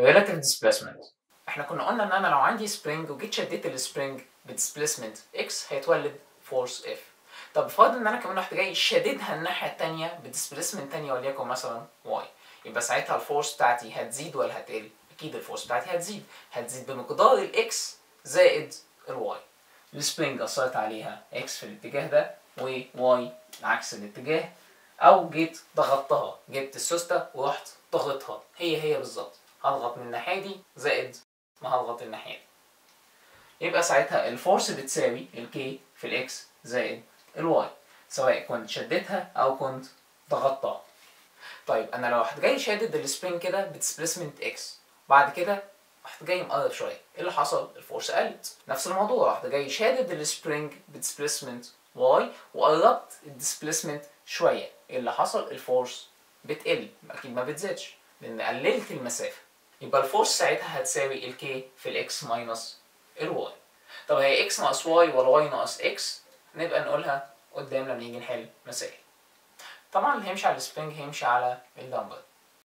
relative displacement. إحنا كنا قلنا إن أنا لو عندي spring وجيت شديت ال spring ب displacement x هيتولد force F طب فرض إن أنا كمان رحت جاي شاددها الناحية الثانية ب displacement ثانية وليكن مثلا y يبقى ساعتها ال force بتاعتي هتزيد ولا هتقل؟ أكيد ال force بتاعتي هتزيد. هتزيد بمقدار ال x زائد ال y ال spring أثرت عليها x في الاتجاه ده و y عكس الاتجاه. أو جيت ضغطتها جبت السوستة ورحت ضغطها. هي هي بالظبط. هضغط من الناحية دي زائد ما هضغط الناحية دي. يبقى ساعتها الفورس بتساوي الكي في الاكس زائد الواي سواء كنت شدتها أو كنت ضغطتها. طيب أنا لو رحت جاي شادد ال spring كده ب displacement x بعد كده رحت جاي مقرب شوية إيه اللي حصل؟ ال force قلت. نفس الموضوع رحت جاي شادد ال spring ب displacement y وقربت ال displacement شوية إيه اللي حصل؟ ال force بتقل أكيد ما بتزيدش لأن قللت المسافة. يبقى ال force ساعتها هتساوي ال K في ال x minus ال y طب هي إكس ناقص واي ولا واي ناقص إكس نبقى نقولها قدام لما نيجي نحل مسائل طبعا اللي هيمشي على ال spring هيمشي على ال damper